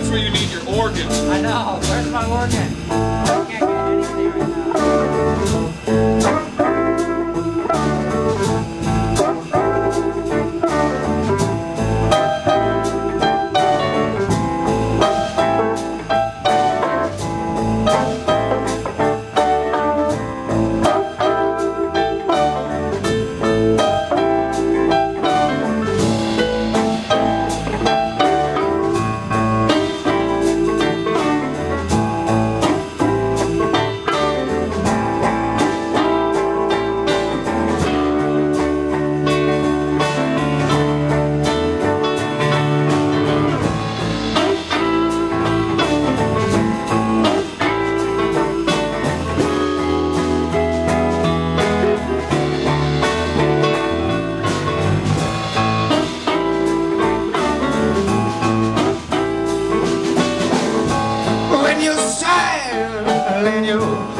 That's where you need your organ. I know. Where's my organ? I can't get right now. Carleño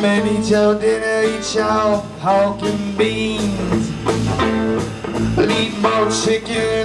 Maybe till dinner eat your pork and beans. I'll more chicken.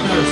partners.